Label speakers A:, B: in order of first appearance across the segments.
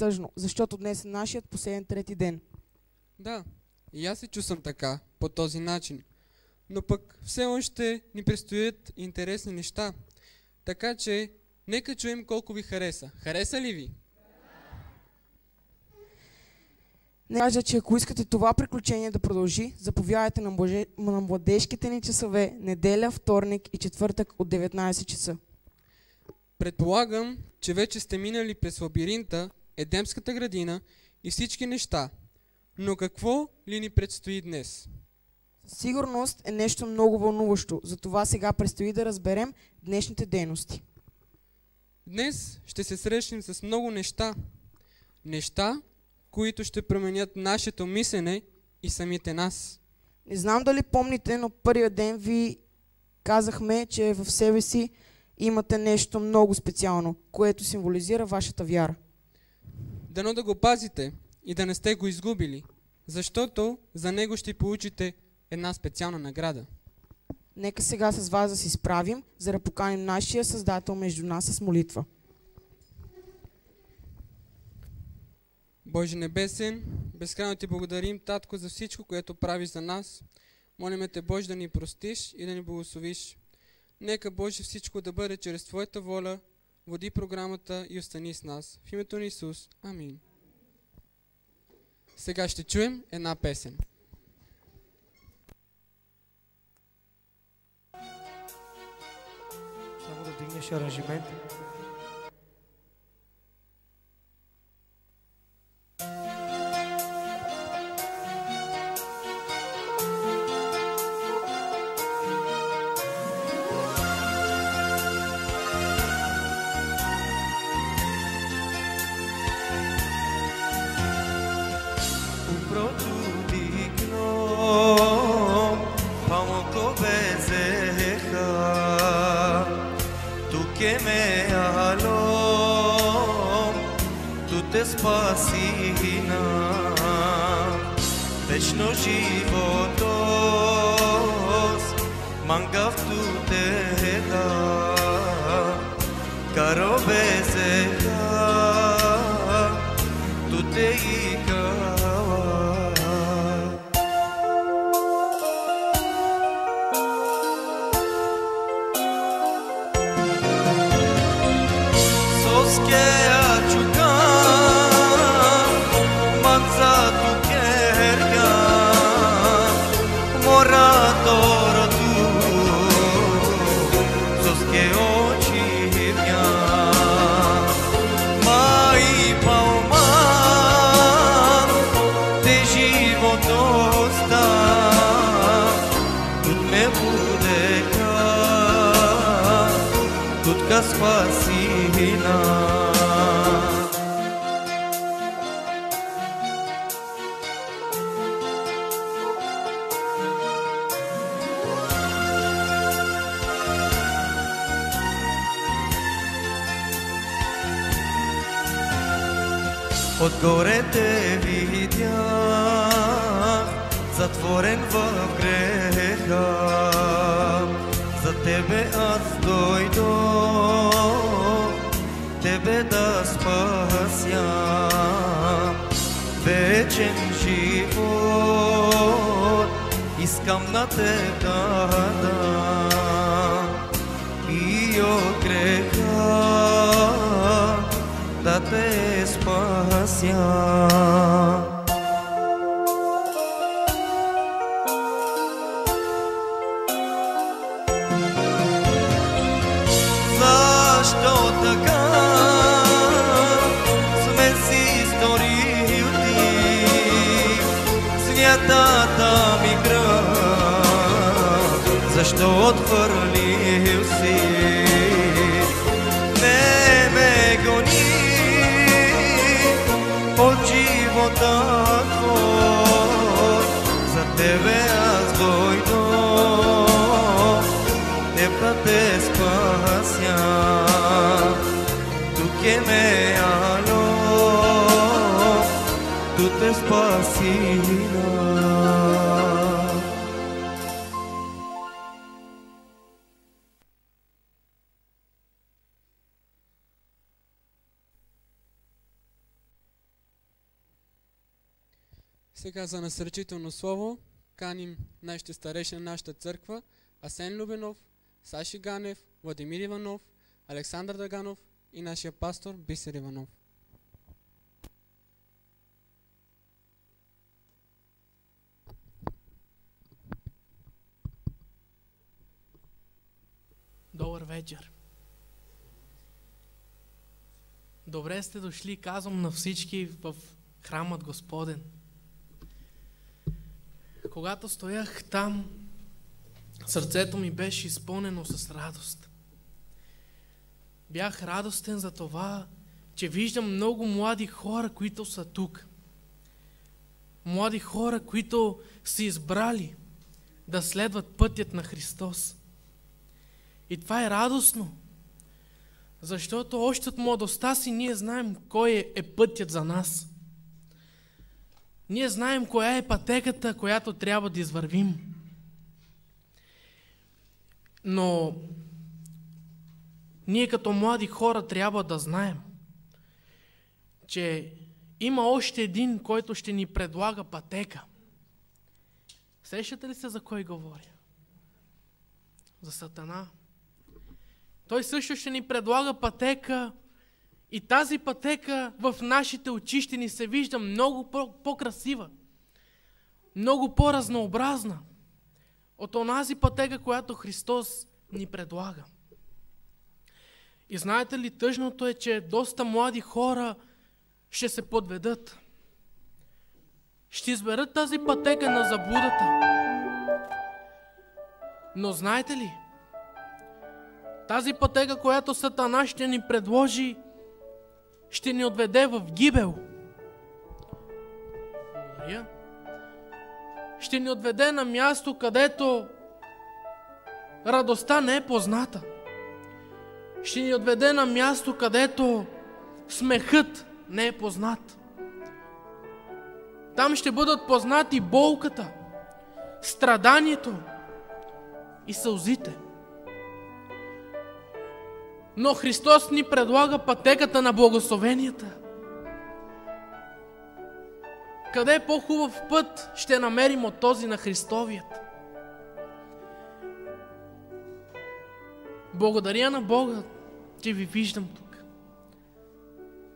A: тъжно, защото днес е нашият последен трети ден.
B: Да, и аз се чувствам така, по този начин. Но пък все още ни предстоят интересни неща. Така че, нека чуем колко ви хареса. Хареса ли ви?
A: Не кажа, че ако искате това приключение да продължи, заповядайте на, на младежките ни часове неделя, вторник и четвъртък от 19 часа.
B: Предполагам, че вече сте минали през лабиринта, Едемската градина и всички неща. Но какво ли ни предстои днес?
A: Сигурност е нещо много вълнуващо, затова сега предстои да разберем днешните дейности.
B: Днес ще се срещнем с много неща. Неща, които ще променят нашето мислене и самите нас.
A: Не знам дали помните, но първия ден ви казахме, че в себе си имате нещо много специално, което символизира вашата вяра.
B: Дано да го пазите и да не сте го изгубили, защото за него ще получите една специална награда.
A: Нека сега с вас да си справим, за да поканим нашия Създател между нас с молитва.
B: Боже Небесен, безкрайно ти благодарим, Татко, за всичко, което правиш за нас. Молиме те, Боже, да ни простиш и да ни благословиш. Нека, Боже, всичко да бъде чрез Твоята воля, води програмата и остани с нас. В името на Исус. Амин. Сега ще чуем една песен.
C: Само да вдигнеш аранжимент. Uprotu դեսպասինա Վեճնո ժիվոտոս մանգավ դու տես Отгоре те видях, затворен в греха. За тебе аз дойдох, тебе да спася. Вечен живот искам на теб да дам. И от греха да те спася. Е ме ало, tu te.
B: Сега за насърчително слово каним нашите стареши на нашата църква Асен Любенов, Саши Ганев, Владимир Иванов, Александър Даганов и нашия пастор Бисер Иванов.
D: Добър вечер! Добре сте дошли, казвам на всички в храмът Господен. Когато стоях там, сърцето ми беше изпълнено с радост. Бях радостен за това, че виждам много млади хора, които са тук. Млади хора, които са избрали да следват пътят на Христос. И това е радостно, защото още от младостта си ние знаем кой е, е пътят за нас. Ние знаем коя е пътеката, която трябва да извървим. Но ние като млади хора трябва да знаем, че има още един, който ще ни предлага пътека. Сещате ли се за кой говоря? За Сатана. Той също ще ни предлага пътека и тази пътека в нашите очи ще ни се вижда много по-красива, много по-разнообразна от онази пътека, която Христос ни предлага. И знаете ли, тъжното е, че доста млади хора ще се подведат. Ще изберат тази пътека на заблудата. Но знаете ли, тази пътека, която Сатана ще ни предложи, ще ни отведе в гибел. Благодаря. Ще ни отведе на място, където радостта не е позната. Ще ни отведе на място, където смехът не е познат. Там ще бъдат познати болката, страданието и сълзите. Но Христос ни предлага пътеката на благословенията. Къде е по-хубав път ще намерим от този на Христовият? Благодаря на Бога, че ви виждам тук.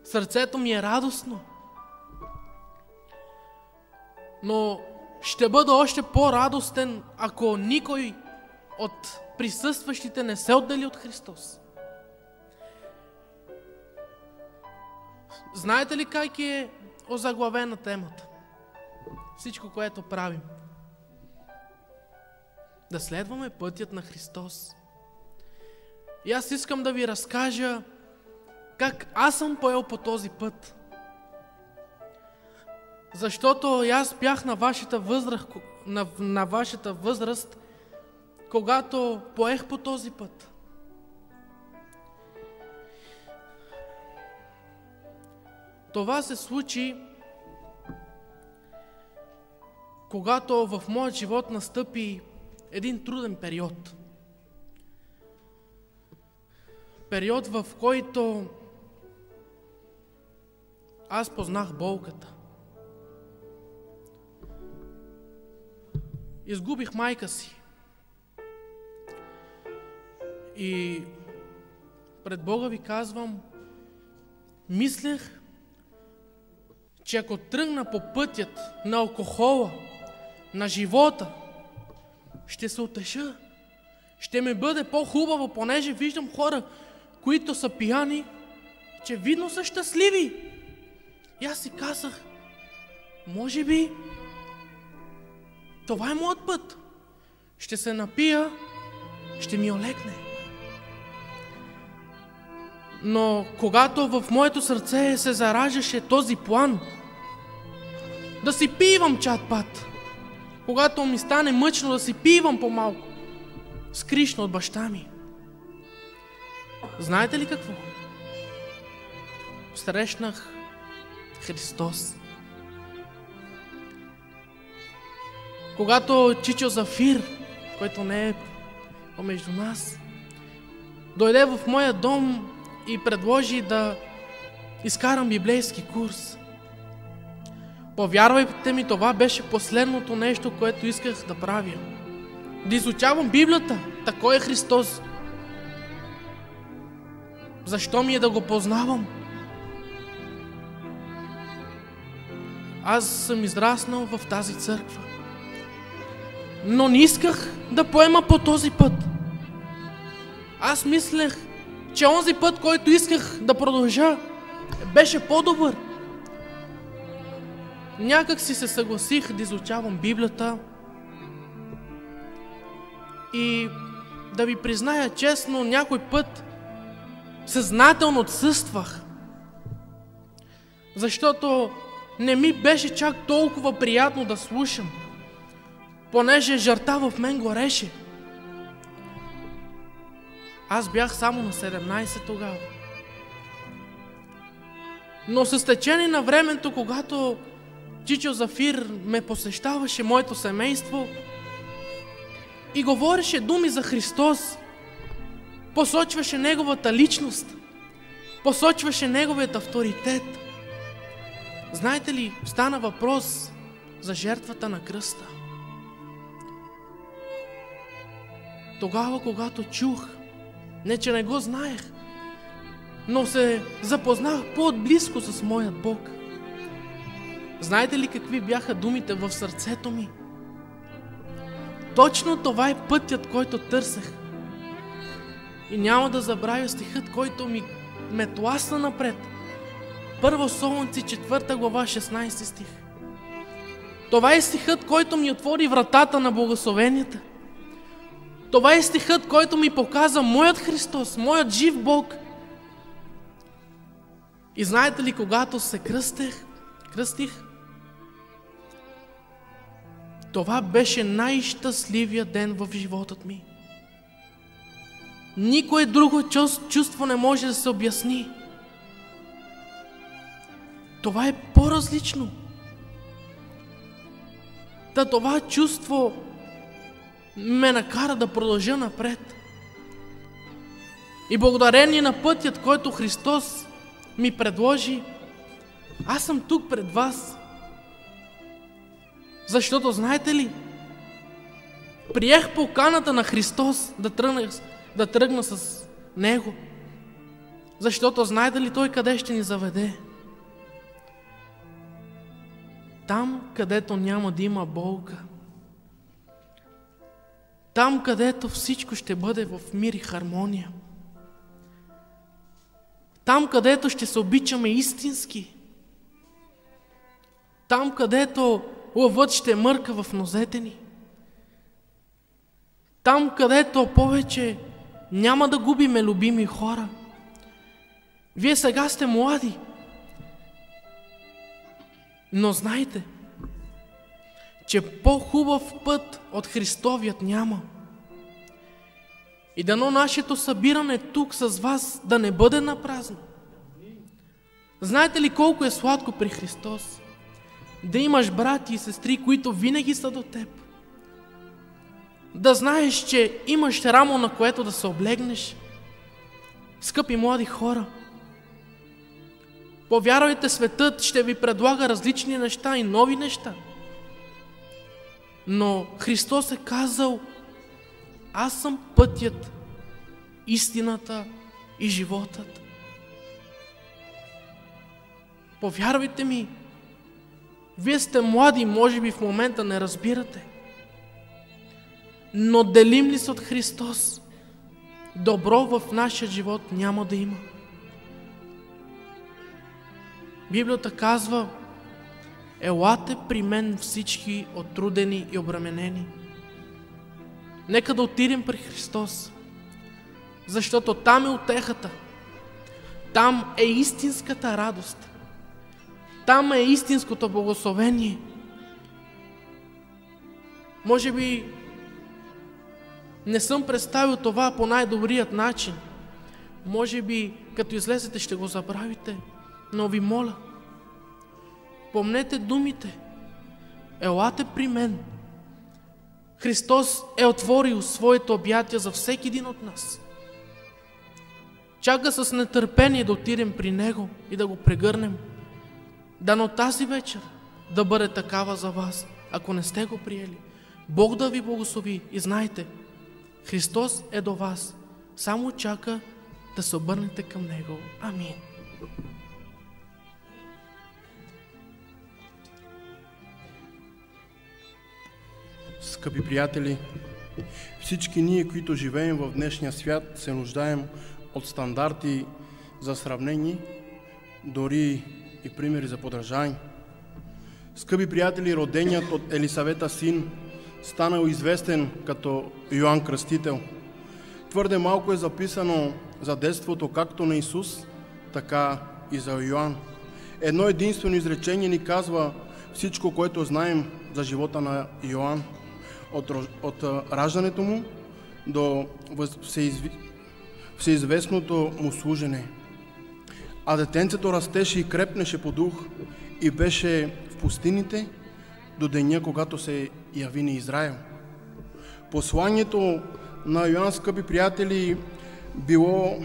D: Сърцето ми е радостно. Но ще бъда още по-радостен, ако никой от присъстващите не се отдели от Христос. Знаете ли как е озаглавена темата? Всичко, което правим. Да следваме пътят на Христос. И аз искам да ви разкажа как аз съм поел по този път. Защото аз бях на вашата възраст, на, на вашата възраст, когато поех по този път. Това се случи, когато в моят живот настъпи един труден период. Период, в който аз познах болката. Изгубих майка си. И пред Бога ви казвам, мислех, че ако тръгна по пътят на алкохола, на живота, ще се отеша. Ще ми бъде по-хубаво, понеже виждам хора, които са пияни, че видно са щастливи. И аз си казах, може би това е моят път. Ще се напия, ще ми олекне. Но когато в моето сърце се заражаше този план да си пивам чат пат, когато ми стане мъчно да си пивам по-малко, скришно от баща ми. Знаете ли какво? Срещнах Христос. Когато Чичо Зафир, който не е помежду нас, дойде в моя дом и предложи да изкарам библейски курс. Повярвайте ми, това беше последното нещо, което исках да правя. Да изучавам Библията. Такой е Христос. Защо ми е да го познавам? Аз съм израснал в тази църква. Но не исках да поема по този път. Аз мислех, че онзи път, който исках да продължа, беше по-добър. Някак си се съгласих да изучавам Библията и да ви призная честно, някой път съзнателно отсъствах, защото не ми беше чак толкова приятно да слушам, понеже жарта в мен гореше. Аз бях само на 17 тогава. Но с течение на времето, когато Чичо Зафир ме посещаваше моето семейство и говореше думи за Христос, посочваше Неговата личност, посочваше Неговият авторитет. Знаете ли, стана въпрос за жертвата на кръста. Тогава, когато чух, не че не го знаех, но се запознах по-отблизко с моят Бог. Знаете ли какви бяха думите в сърцето ми? Точно това е пътят, който търсех. И няма да забравя стихът, който ми ме тласна напред. Първо Солунци, 4 глава, 16 стих. Това е стихът, който ми отвори вратата на благословенията. Това е стихът, който ми показа моят Христос, моят жив Бог. И знаете ли, когато се кръстех, кръстих, това беше най-щастливия ден в животът ми. Никое друго чувство не може да се обясни. Това е по-различно. Та това чувство ме накара да продължа напред. И благодарение на пътят, който Христос ми предложи, аз съм тук пред вас. Защото знаете ли, приех поканата на Христос да тръгна, да тръгна с Него. Защото знаете ли Той къде ще ни заведе? Там, където няма да има болка. Там, където всичко ще бъде в мир и хармония. Там, където ще се обичаме истински. Там, където лъвът ще мърка в нозете ни. Там, където повече няма да губиме любими хора. Вие сега сте млади. Но знайте, че по-хубав път от Христовият няма. И дано нашето събиране тук с вас да не бъде на празно. Знаете ли колко е сладко при Христос? Да имаш брати и сестри, които винаги са до теб. Да знаеш, че имаш рамо, на което да се облегнеш. Скъпи млади хора, повярвайте, светът ще ви предлага различни неща и нови неща. Но Христос е казал, аз съм пътят, истината и животът. Повярвайте ми, вие сте млади, може би в момента не разбирате. Но делим ли се от Христос, добро в нашия живот няма да има. Библията казва, елате при мен всички отрудени и обременени. Нека да отидем при Христос, защото там е отехата, там е истинската радост – там е истинското благословение. Може би не съм представил това по най-добрият начин. Може би, като излезете, ще го забравите. Но ви моля, помнете думите. Елате при мен. Христос е отворил своите обятия за всеки един от нас. Чака с нетърпение да отидем при Него и да го прегърнем. Дано тази вечер да бъде такава за вас, ако не сте го приели. Бог да ви благослови и знайте, Христос е до вас. Само чака да се обърнете към Него. Амин.
E: Скъпи приятели, всички ние, които живеем в днешния свят, се нуждаем от стандарти за сравнение, дори и примери за подражание. Скъпи приятели, роденият от Елисавета син, станал известен като Йоанн Кръстител. Твърде малко е записано за детството както на Исус, така и за Йоанн. Едно единствено изречение ни казва всичко, което знаем за живота на Йоанн. От, от раждането му до всеизви... всеизвестното му служене. А детенцето растеше и крепнеше по дух и беше в пустините до деня, когато се яви на Израел. Посланието на Йоанн, скъпи приятели, било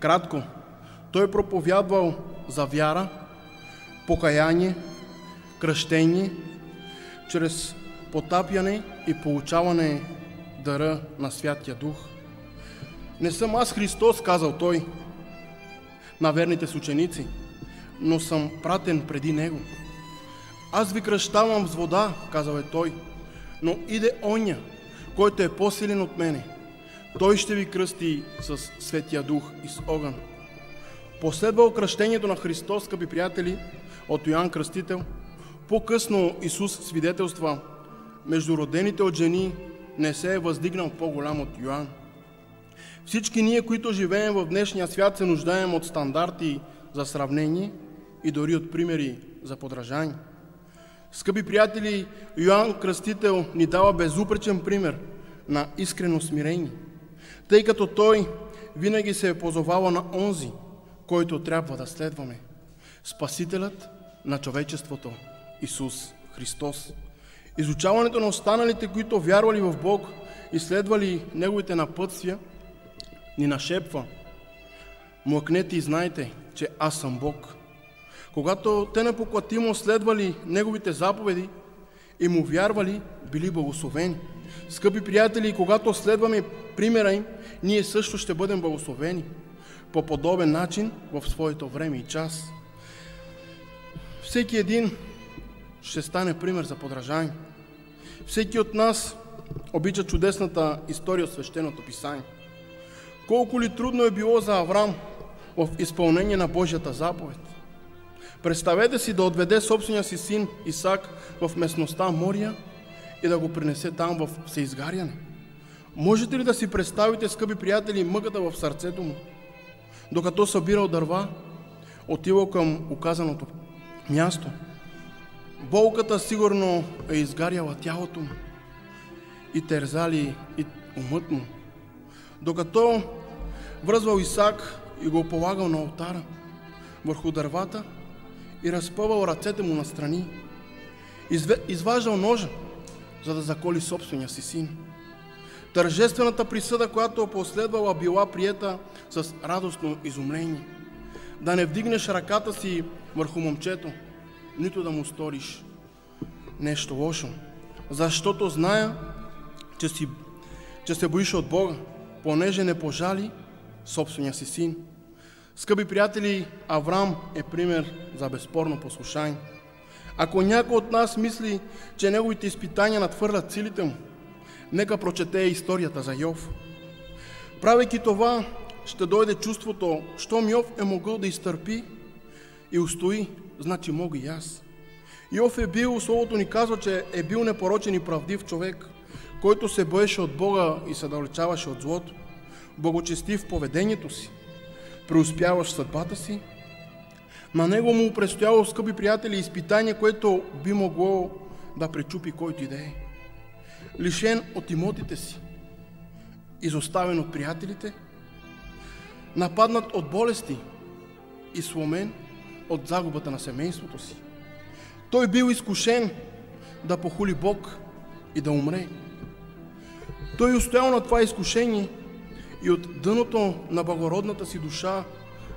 E: кратко. Той проповядвал за вяра, покаяние, кръщение, чрез потапяне и получаване дара на Святия Дух. Не съм аз Христос, казал той на верните си ученици, но съм пратен преди Него. Аз ви кръщавам с вода, казал е той, но иде оня, който е по-силен от мене. Той ще ви кръсти с Светия Дух и с огън. Последвал кръщението на Христос, скъпи приятели, от Йоанн Кръстител, по-късно Исус свидетелства, между родените от жени не се е въздигнал по-голям от Йоанн. Всички ние, които живеем в днешния свят, се нуждаем от стандарти за сравнение и дори от примери за подражание. Скъпи приятели, Йоанн Кръстител ни дава безупречен пример на искрено смирение, тъй като той винаги се е позовава на онзи, който трябва да следваме. Спасителят на човечеството Исус Христос. Изучаването на останалите, които вярвали в Бог и следвали Неговите напътствия, ни нашепва. Млъкнете и знайте, че аз съм Бог. Когато те непоклатимо следвали Неговите заповеди и му вярвали, били благословени. Скъпи приятели, когато следваме примера им, ние също ще бъдем благословени по подобен начин в своето време и час. Всеки един ще стане пример за подражание. Всеки от нас обича чудесната история от свещеното писание. Колко ли трудно е било за Авраам в изпълнение на Божията заповед. Представете си да отведе собствения си син Исак в местността Мория и да го принесе там в всеизгаряне. Можете ли да си представите, скъпи приятели, мъката в сърцето му? Докато събирал дърва, отивал към указаното място. Болката сигурно е изгаряла тялото му и терзали и умът му. Докато връзвал Исак и го полагал на алтара върху дървата и разпъвал ръцете му настрани, изваждал ножа, за да заколи собствения си син. Тържествената присъда, която последвала, била приета с радостно изумление. Да не вдигнеш ръката си върху момчето, нито да му сториш нещо лошо. Защото зная, че, си, че се боиш от Бога, понеже не пожали собствения си син. Скъпи приятели, Авраам е пример за безспорно послушание. Ако някой от нас мисли, че неговите изпитания надхвърлят силите му, нека прочете историята за Йов. Правейки това, ще дойде чувството, щом Йов е могъл да изтърпи и устои, значи мога и аз. Йов е бил, словото ни казва, че е бил непорочен и правдив човек, който се боеше от Бога и се далечаваше от злото, благочестив поведението си, преуспяваш съдбата си. На него му предстояло, скъпи приятели, изпитание, което би могло да пречупи който и да е. Лишен от имотите си, изоставен от приятелите, нападнат от болести и сломен от загубата на семейството си. Той бил изкушен да похули Бог и да умре. Той устоял на това изкушение и от дъното на благородната си душа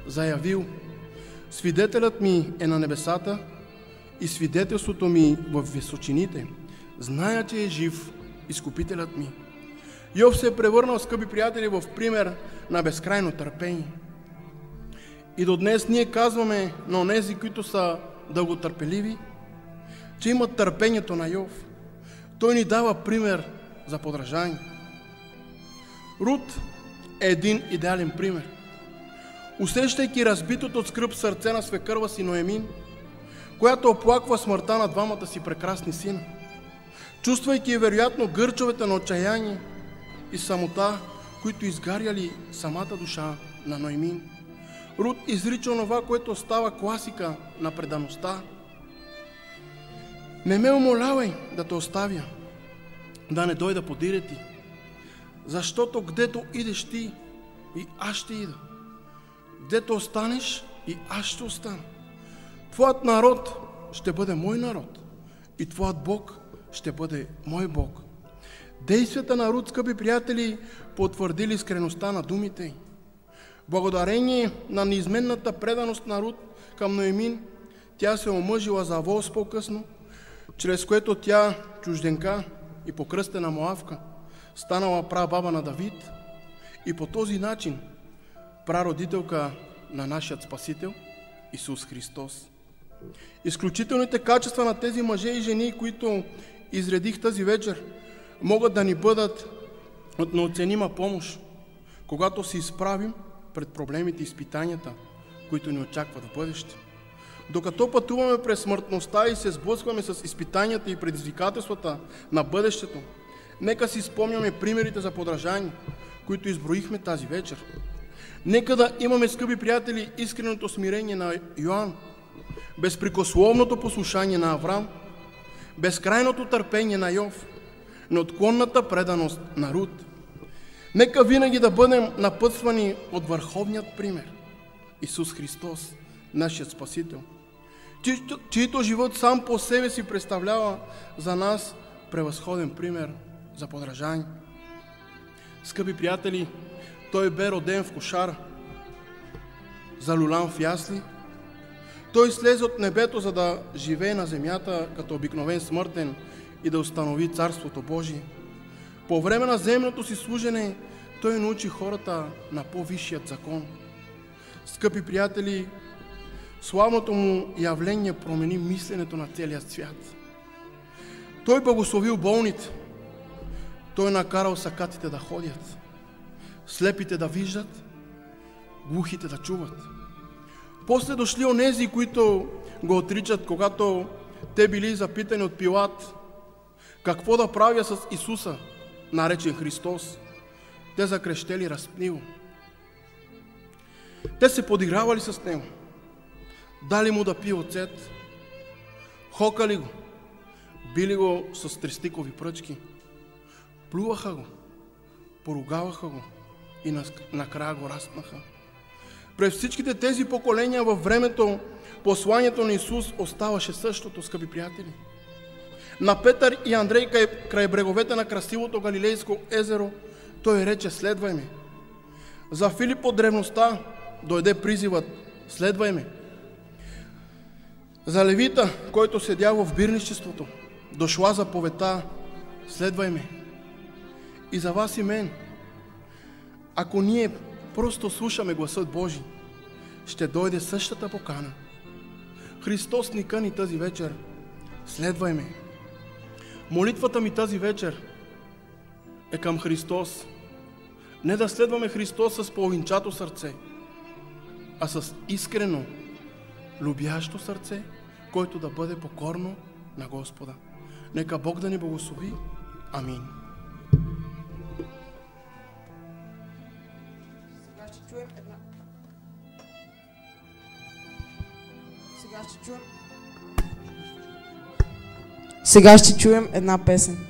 E: заявил Свидетелят ми е на небесата и свидетелството ми в височините. Зная, че е жив изкупителят ми. Йов се е превърнал, скъпи приятели, в пример на безкрайно търпение. И до днес ние казваме на онези, които са дълготърпеливи, че имат търпението на Йов. Той ни дава пример за подражание. Рут е един идеален пример. Усещайки разбитото от скръп сърце на свекърва си Ноемин, която оплаква смъртта на двамата си прекрасни сина, чувствайки вероятно гърчовете на отчаяние и самота, които изгаряли самата душа на Ноемин. Рут изрича онова, което става класика на предаността. Не ме умолявай да те оставя, да не дойда подире ти, защото гдето идеш ти, и аз ще ида. Гдето останеш, и аз ще остана. Твоят народ ще бъде мой народ и Твоят Бог ще бъде мой Бог. Действията на Руд, скъпи приятели, потвърдили скреността на думите й. Благодарение на неизменната преданост на Руд към Ноемин, тя се омъжила за Волс по-късно, чрез което тя, чужденка и покръстена Моавка, станала прабаба на Давид и по този начин прародителка на нашият Спасител Исус Христос. Изключителните качества на тези мъже и жени, които изредих тази вечер, могат да ни бъдат от неоценима помощ, когато се изправим пред проблемите и изпитанията, които ни очакват в бъдеще. Докато пътуваме през смъртността и се сблъскваме с изпитанията и предизвикателствата на бъдещето, нека си спомняме примерите за подражание, които изброихме тази вечер. Нека да имаме, скъпи приятели, искреното смирение на Йоанн, безпрекословното послушание на Авраам, безкрайното търпение на Йов, неотклонната преданост на Руд. Нека винаги да бъдем напътствани от върховният пример Исус Христос, нашият Спасител, чието, живот сам по себе си представлява за нас превъзходен пример за подражание. Скъпи приятели, той бе роден в кошара, залюлян в ясли, той слезе от небето, за да живее на земята като обикновен смъртен и да установи Царството Божие. По време на земното си служене той научи хората на по-висшият закон. Скъпи приятели, славното му явление промени мисленето на целия свят. Той благословил болните. Той накарал сакатите да ходят, слепите да виждат, глухите да чуват. После дошли онези, които го отричат, когато те били запитани от Пилат какво да правя с Исуса, наречен Христос. Те закрещели разпниво. Те се подигравали с него. Дали му да пие оцет. Хокали го. Били го с трестикови пръчки. Плюваха го. Поругаваха го. И накрая го разпнаха. През всичките тези поколения във времето посланието на Исус оставаше същото, скъпи приятели. На Петър и Андрей край, край бреговете на красивото Галилейско езеро той рече следвай ме. За Филип от древността дойде призивът следвай ме. За Левита, който седял в бирничеството, дошла заповедта следвай ме. И за вас и мен. Ако ние просто слушаме гласът Божий, ще дойде същата покана. Христос ни къни тази вечер. Следвай ме. Молитвата ми тази вечер е към Христос. Не да следваме Христос с половинчато сърце, а с искрено, любящо сърце, който да бъде покорно на Господа. Нека Бог да ни благослови. Амин.
A: Сега ще чуем... Една песен.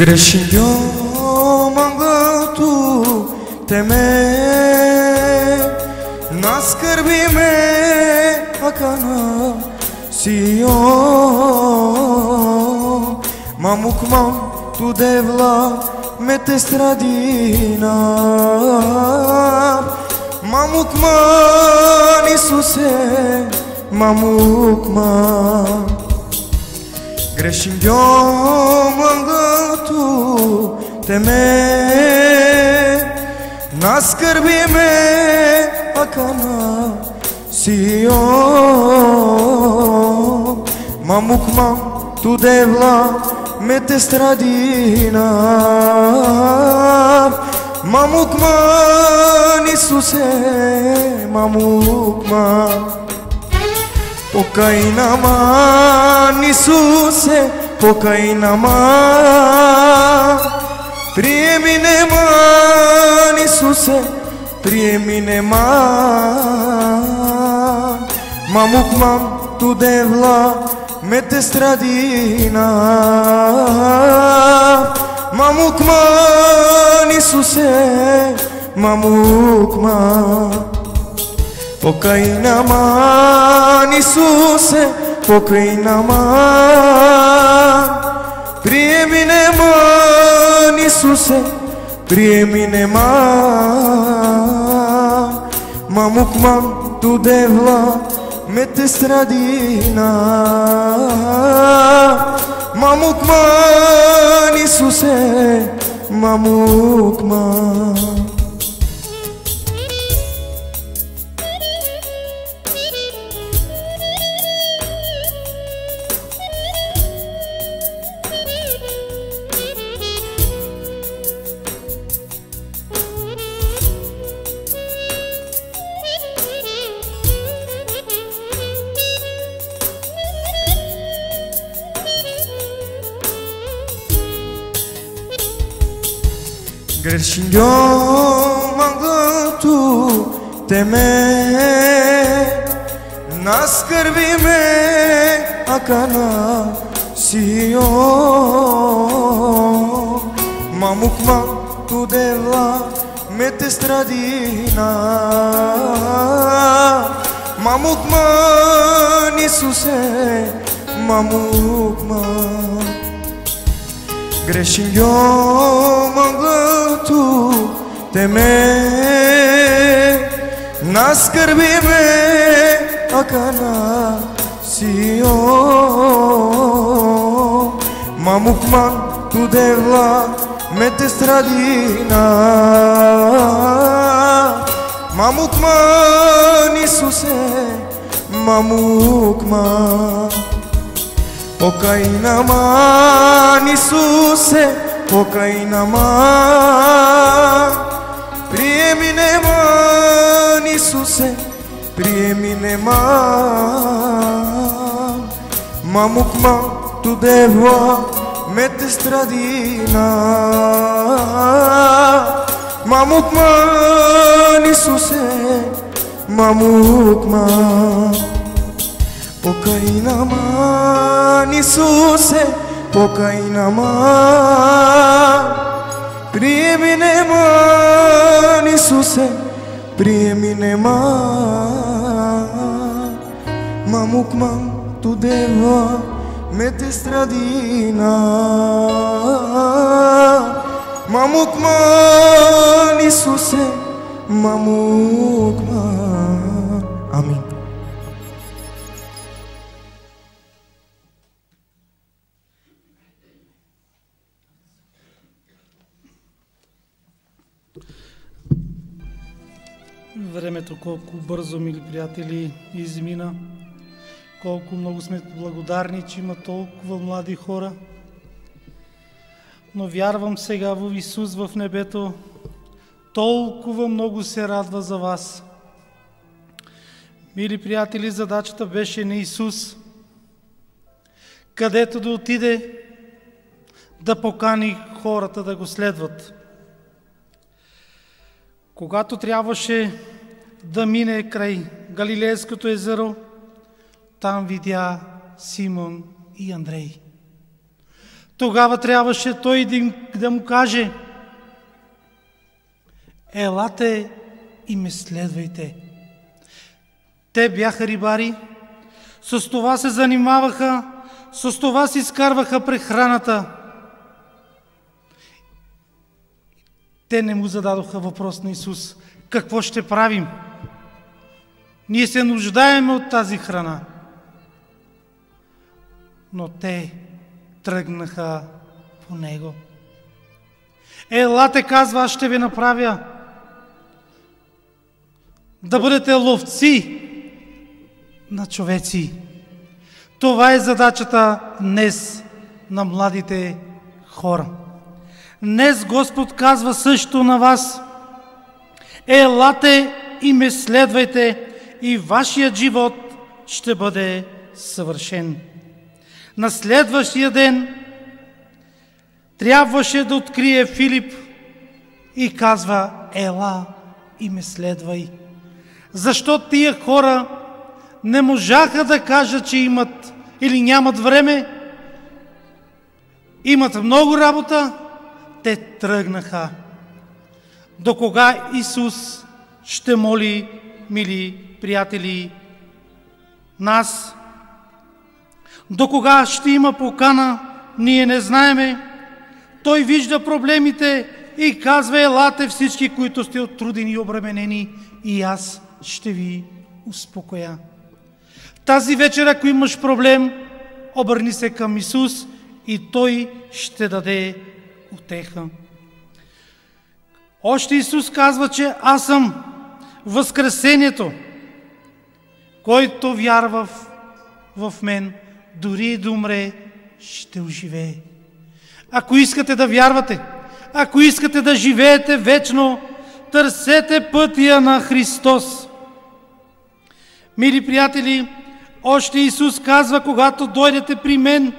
F: Грешим мангато теме. Наскърби ме акана сио Мамукман ту девла мете страдина Мамукман Исусе Мамукман Грешим мангато теме Наскърби ме акана сио Мамукман ту девла мете страдина Мамукман Исусе Мамукман Покай наман, Исусе, покай наман. Приеми неман, Исусе, приеми неман. Мамукман, ту девла, мете страдина. Мамукман, Исусе, мамукман. Покай наман, Исусе, покай наман. Приеми неман, Исусе, приеми неман. Мамукман, ту девла, мете страдина. Мамукман, Исусе, мамукман. Грешим мангато теме Наскърби ме акана сио Мамукман ту девла мете страдина Мамукман Исусе Мамукман Грешим мангато теме. Наскърби ме акана сио. Мамукман ту девла мете страдина Мамукман Исусе Мамукман Покай наман, Исусе, покай наман. Приеми неман, Исусе, приеми неман. Мамукман, ту девла, мете страдина. Мамукман, Исусе, мамукман. Покай наман, Исусе, покай наман. Приеми неман, Исусе, приеми неман. Мамукман, ту дева, мете страдина. Мамукман, Исусе, мамукман. Амин.
G: Времето колко бързо, мили приятели, измина. Колко много сме благодарни, че има толкова млади хора. но вярвам сега в Исус в небето. Толкова много се радва за вас. Мили приятели, задачата беше на Исус, където да отиде, да покани хората да го следват. Когато трябваше да мине край Галилейското езеро, там видя Симон и Андрей. Тогава трябваше той да, му каже Елате и ме следвайте. Те бяха рибари, с това се занимаваха, с това си изкарваха прехраната. Те не му зададоха въпрос на Исус. Какво ще правим? Ние се нуждаеме от тази храна. Но те тръгнаха по него. Елате, казва, аз ще ви направя да бъдете ловци на човеци. Това е задачата днес на младите хора. Днес Господ казва също на вас, елате и ме следвайте и вашият живот ще бъде съвършен. На следващия ден трябваше да открие Филип и казва, ела и ме следвай. Защо тия хора не можаха да кажат, че имат или нямат време, имат много работа, те тръгнаха. До кога Исус ще моли, мили приятели, нас? До кога ще има покана, ние не знаеме. Той вижда проблемите и казва, елате всички, които сте оттрудени и обременени, и аз ще ви успокоя. Тази вечер, ако имаш проблем, обърни се към Исус и Той ще даде утеха. Още Исус казва, че аз съм Възкресението, който вярва в, в мен, дори и да умре, ще оживее. Ако искате да вярвате, ако искате да живеете вечно, търсете пътя на Христос. Мили приятели, още Исус казва, когато дойдете при мен,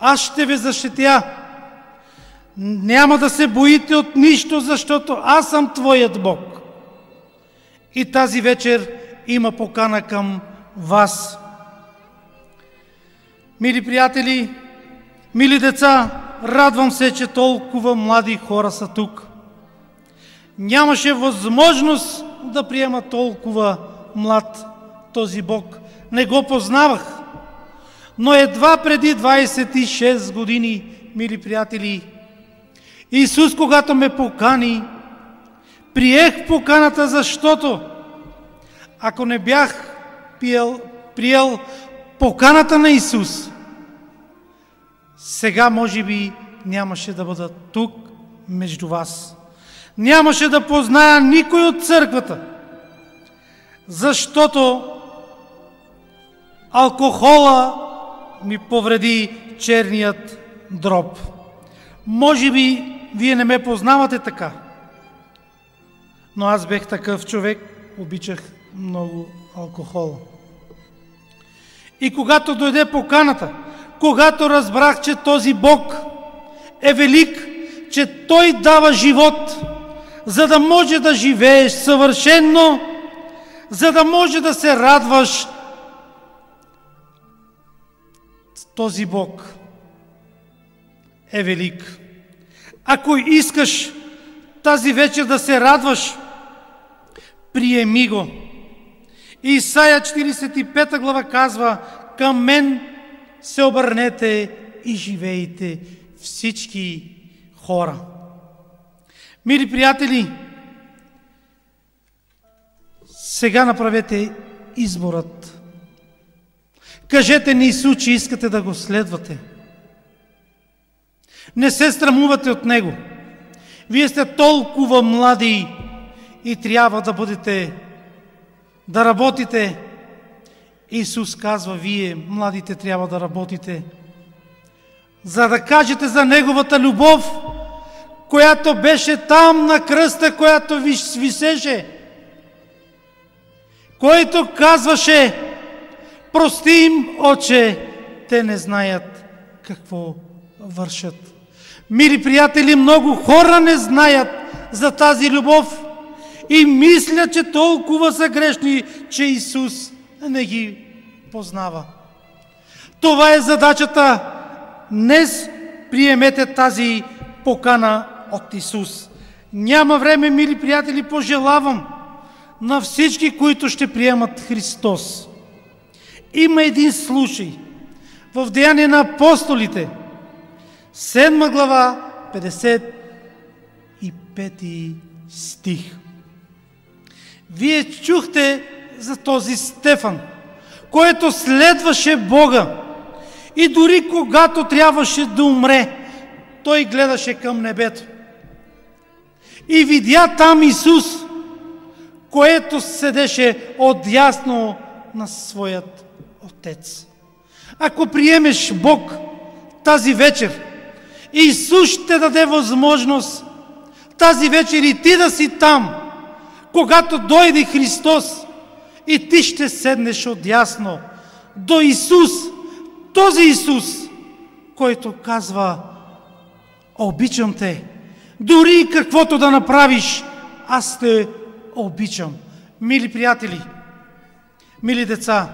G: аз ще ви защитя. Няма да се боите от нищо, защото аз съм твоят Бог. И тази вечер има покана към вас. Мили приятели, мили деца, радвам се, че толкова млади хора са тук. Нямаше възможност да приема толкова млад този Бог. Не го познавах. Но едва преди 26 години, мили приятели, Исус, когато ме покани, приех поканата, защото ако не бях приел, приел поканата на Исус, сега може би нямаше да бъда тук между вас. Нямаше да позная никой от църквата, защото алкохола ми повреди черният дроб. Може би вие не ме познавате така, но аз бех такъв човек, обичах много алкохол. И когато дойде поканата, когато разбрах, че този Бог е велик, че Той дава живот, за да може да живееш съвършенно, за да може да се радваш този Бог е велик. Ако искаш тази вечер да се радваш, приеми го. Исаия 45 глава казва, към мен се обърнете и живеете всички хора. Мили приятели, сега направете изборът. Кажете на Исус, че искате да го следвате. Не се срамувате от Него. Вие сте толкова млади и трябва да бъдете, да работите. Исус казва, вие, младите, трябва да работите. за да кажете за Неговата любов, която беше там на кръста, която ви висеше, който казваше, прости им, Отче, те не знаят какво вършат. Мили приятели, много хора не знаят за тази любов и мислят, че толкова са грешни, че Исус не ги познава. Това е задачата. Днес приемете тази покана от Исус. Няма време, мили приятели, пожелавам на всички, които ще приемат Христос. Има един случай в Деяние на апостолите, 7 глава, 55 стих. Вие чухте за този Стефан, който следваше Бога и дори когато трябваше да умре, той гледаше към небето. И видя там Исус, което седеше отясно на своят Отец. Ако приемеш Бог тази вечер, Исус ще даде възможност тази вечер и ти да си там, когато дойде Христос и ти ще седнеш отясно до Исус, този Исус, който казва обичам те. Дори каквото да направиш, аз те обичам. Мили приятели, мили деца,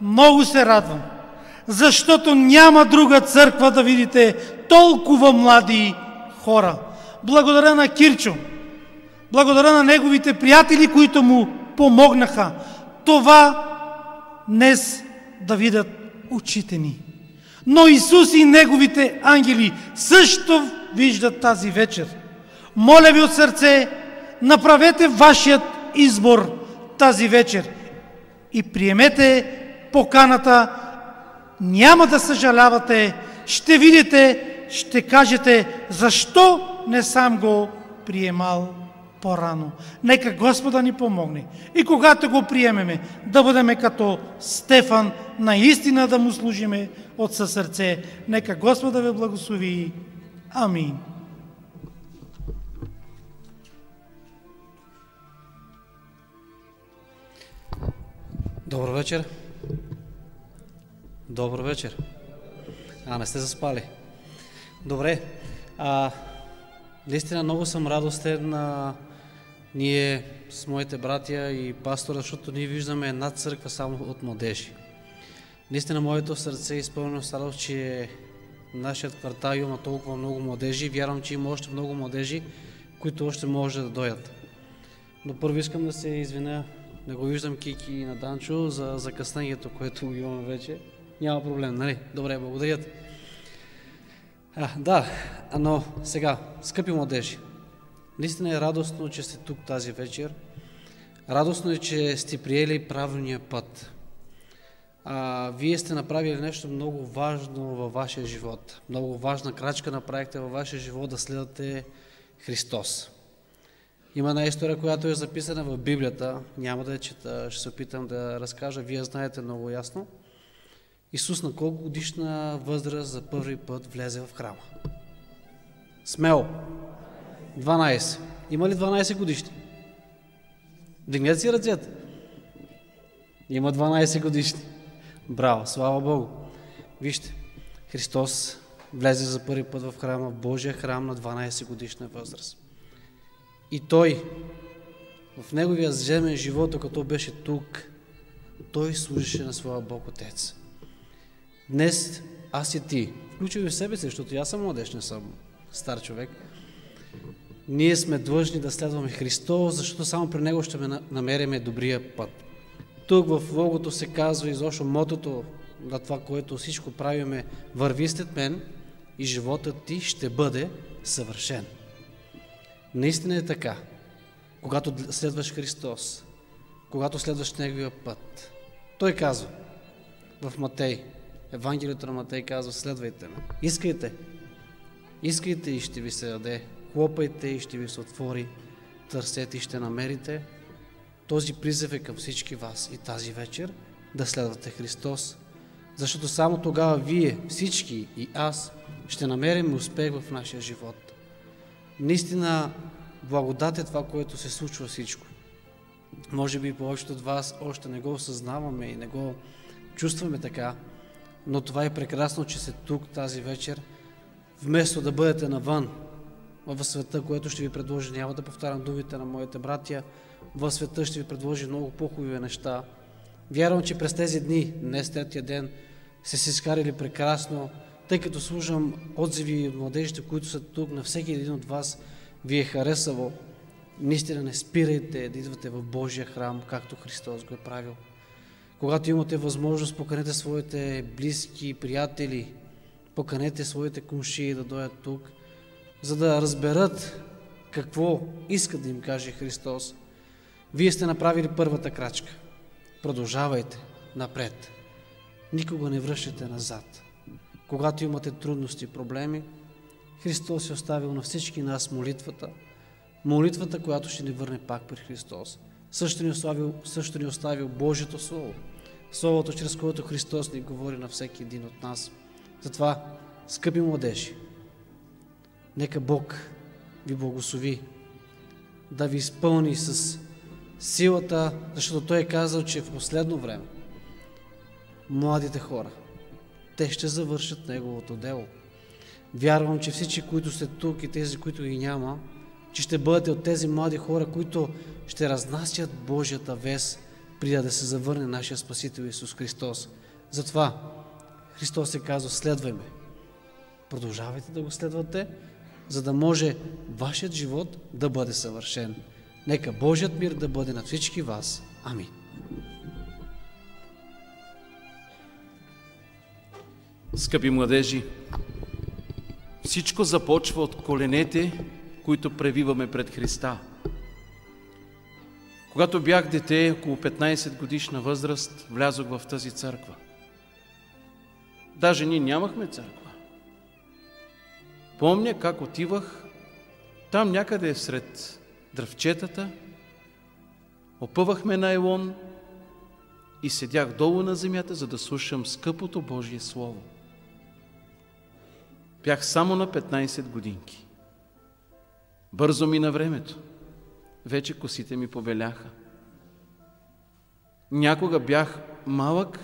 G: много се радвам, защото няма друга църква да видите толкова млади хора. Благодаря на Кирчо, благодаря на неговите приятели, които му помогнаха. Това днес да видят очите ни. Но Исус и Неговите ангели също виждат тази вечер. Моля ви от сърце, направете вашият избор тази вечер и приемете поканата. Няма да съжалявате, ще видите, ще кажете, защо не съм го приемал по-рано. Нека Господа ни помогне. И когато го приемеме, да бъдем като Стефан, наистина да му служиме от със сърце. Нека Господа ви благослови. Амин.
H: Добър вечер. Добър вечер. А, не сте заспали. Добре. А, наистина много съм радостен а, ние с моите братя и пастора, защото ние виждаме една църква само от младежи. Наистина моето сърце е изпълнено с радост, че нашият квартал има толкова много младежи. Вярвам, че има още много младежи, които още може да дойдат. Но първо искам да се извиня, не го виждам Кики и на Данчо за закъснението, което имаме вече. Няма проблем, нали? Добре, благодаря ти. А, да, но сега, скъпи младежи, наистина е радостно, че сте тук тази вечер. Радостно е, че сте приели правилния път. А, вие сте направили нещо много важно във вашия живот. Много важна крачка направихте във вашия живот да следвате Христос. Има една история, която е записана в Библията. Няма да я чета, ще се опитам да разкажа. Вие знаете много ясно. Исус на колко годишна възраст за първи път влезе в храма? Смело. 12. Има ли 12 годишни? Дигнете си ръцете. Има 12 годишни. Браво, слава Богу. Вижте, Христос влезе за първи път в храма, в Божия храм на 12 годишна възраст. И Той, в Неговия земен живот, като беше тук, Той служеше на своя Бог Отец. Днес аз и ти, включи в себе си, защото аз съм младеж, не съм стар човек, ние сме длъжни да следваме Христос, защото само при Него ще намериме добрия път. Тук в логото се казва изобщо мотото на това, което всичко правиме, върви след мен и животът ти ще бъде съвършен. Наистина е така. Когато следваш Христос, когато следваш Неговия път, Той казва в Матей, Евангелието на Матей казва, следвайте ме. Искайте. Искайте и ще ви се даде. Хлопайте и ще ви се отвори. Търсете и ще намерите. Този призив е към всички вас и тази вечер да следвате Христос, Защото само тогава вие, всички и аз, ще намерим успех в нашия живот. Наистина, благодат е това, което се случва всичко. Може би повечето от вас още не го осъзнаваме и не го чувстваме така, но това е прекрасно, че сте тук тази вечер, вместо да бъдете навън, в света, което ще ви предложи, няма да повтарям думите на моите братия, в света ще ви предложи много по-хубави неща. Вярвам, че през тези дни, днес третия ден, сте се изкарали прекрасно, тъй като служам отзиви от младежите, които са тук, на всеки един от вас ви е харесало. Наистина не спирайте да идвате в Божия храм, както Христос го е правил. Когато имате възможност, поканете своите близки, приятели, поканете своите кумши да дойдат тук, за да разберат какво иска да им каже Христос. Вие сте направили първата крачка. Продължавайте напред. Никога не връщате назад. Когато имате трудности и проблеми, Христос е оставил на всички нас молитвата. Молитвата, която ще ни върне пак при Христос. Също ни оставил, също ни оставил Божието Слово. Словото, чрез което Христос ни говори на всеки един от нас. Затова, скъпи младежи, нека Бог ви благослови, да ви изпълни с силата, защото Той е казал, че в последно време младите хора, те ще завършат Неговото дело. Вярвам, че всички, които сте тук и тези, които ги няма, че ще бъдете от тези млади хора, които ще разнасят Божията вест, преди да се завърне нашия Спасител Исус Христос. Затова Христос е казал, следвай ме. Продължавайте да го следвате, за да може вашият живот да бъде съвършен. Нека Божият мир да бъде на всички вас. Амин.
I: Скъпи младежи, всичко започва от коленете, които превиваме пред Христа. Когато бях дете, около 15 годишна възраст, влязох в тази църква. Даже ние нямахме църква. Помня как отивах там някъде сред дръвчетата, опъвахме на елон и седях долу на земята, за да слушам скъпото Божие Слово. Бях само на 15 годинки. Бързо мина времето. Вече косите ми побеляха. Някога бях малък,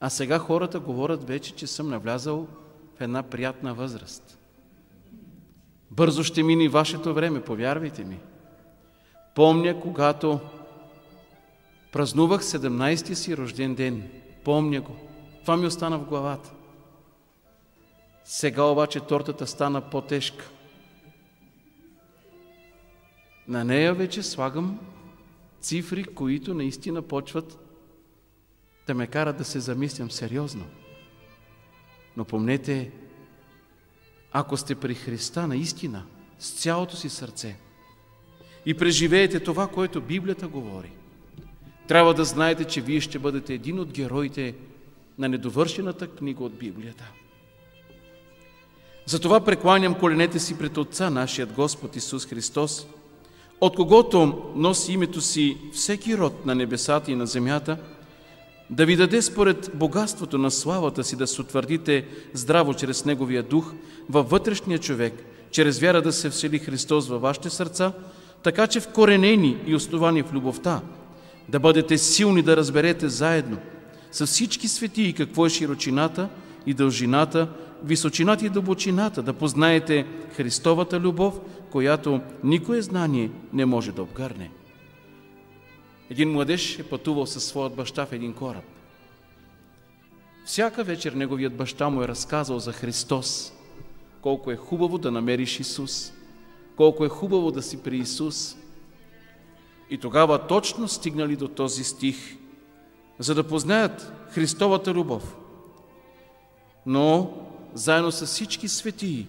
I: а сега хората говорят вече, че съм навлязал в една приятна възраст. Бързо ще мини вашето време, повярвайте ми. Помня, когато празнувах 17-ти си рожден ден. Помня го. Това ми остана в главата. Сега обаче тортата стана по-тежка. На нея вече слагам цифри, които наистина почват да ме карат да се замислям сериозно. Но помнете, ако сте при Христа наистина, с цялото си сърце и преживеете това, което Библията говори, трябва да знаете, че вие ще бъдете един от героите на недовършената книга от Библията. Затова прекланям коленете си пред Отца, нашият Господ Исус Христос, от когото носи името си всеки род на небесата и на земята, да ви даде според богатството на славата си да се утвърдите здраво чрез Неговия дух във вътрешния човек, чрез вяра да се всели Христос във вашите сърца, така че вкоренени и основани в любовта, да бъдете силни да разберете заедно с всички светии какво е широчината и дължината, височината и дълбочината, да познаете Христовата любов, която никое знание не може да обгърне. Един младеж е пътувал със своят баща в един кораб. Всяка вечер неговият баща му е разказал за Христос, колко е хубаво да намериш Исус, колко е хубаво да си при Исус. И тогава точно стигнали до този стих, за да познаят Христовата любов. Но заедно с всички светии,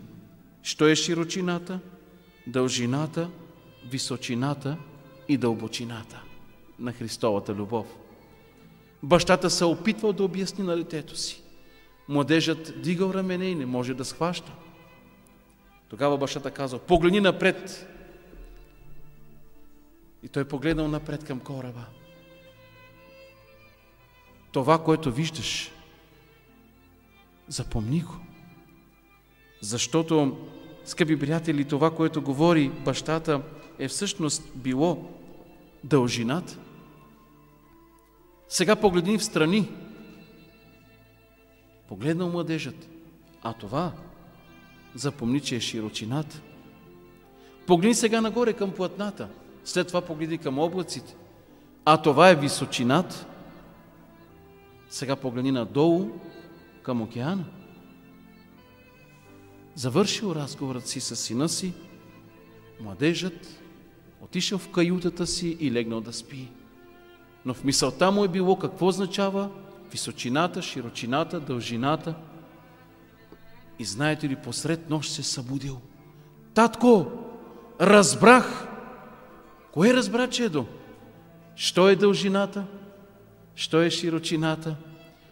I: що е широчината, дължината, височината и дълбочината на Христовата любов. Бащата се опитвал да обясни на детето си. Младежът дигал рамене и не може да схваща. Тогава бащата казал, погледни напред. И той погледнал напред към кораба. Това, което виждаш, Запомни го. Защото, скъпи приятели, това, което говори бащата, е всъщност било дължината. Сега погледни в страни. Погледнал младежът. А това, запомни, че е широчината. Погледни сега нагоре към платната. След това погледни към облаците. А това е височината. Сега погледни надолу към океана. Завършил разговорът си с сина си, младежът отишъл в каютата си и легнал да спи. Но в мисълта му е било какво означава височината, широчината, дължината. И знаете ли, посред нощ се събудил. Татко, разбрах! Кое разбра, чедо? Що е дължината? Що е широчината?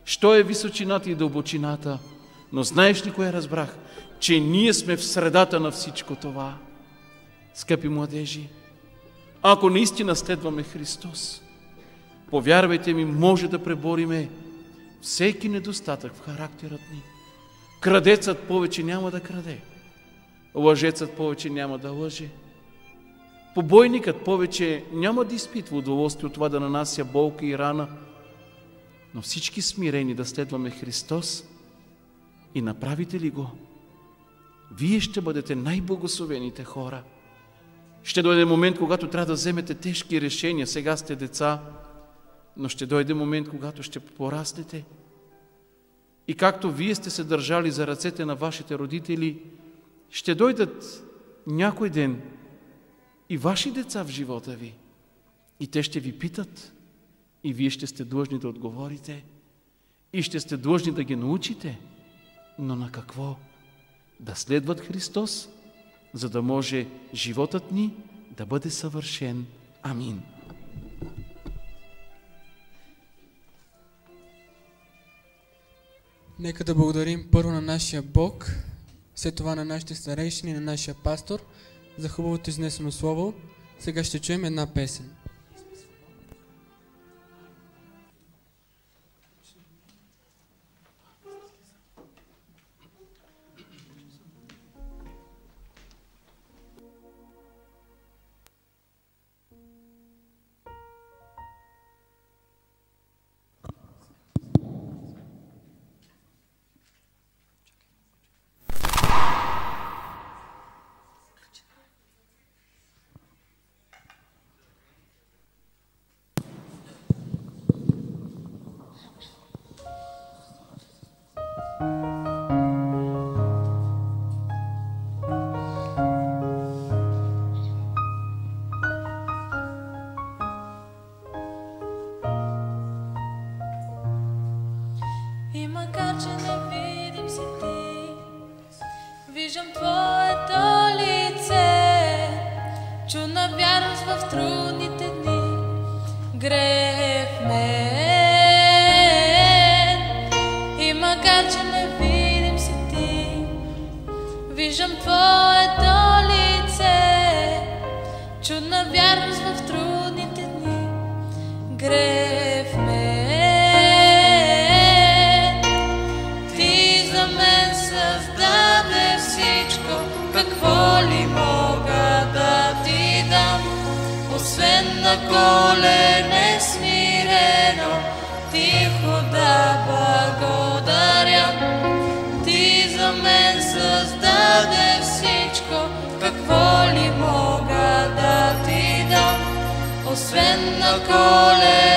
I: Що е височината и дълбочината? Но знаеш ли кое разбрах? Че ние сме в средата на всичко това. Скъпи младежи, ако наистина следваме Христос, повярвайте ми, може да пребориме всеки недостатък в характерът ни. Крадецът повече няма да краде. Лъжецът повече няма да лъже. Побойникът повече няма да изпитва удоволствие от това да нанася болка и рана, но всички смирени да следваме Христос и направите ли го, вие ще бъдете най-благословените хора. Ще дойде момент, когато трябва да вземете тежки решения. Сега сте деца, но ще дойде момент, когато ще пораснете. И както вие сте се държали за ръцете на вашите родители, ще дойдат някой ден и ваши деца в живота ви. И те ще ви питат. И вие ще сте длъжни да отговорите. И ще сте длъжни да ги научите. Но на какво? Да следват Христос, за да може животът ни да бъде съвършен. Амин.
B: Нека да благодарим първо на нашия Бог, след това на нашите старейшини, на нашия пастор за хубавото изнесено слово. Сега ще чуем една песен.
J: строй. Освен на колене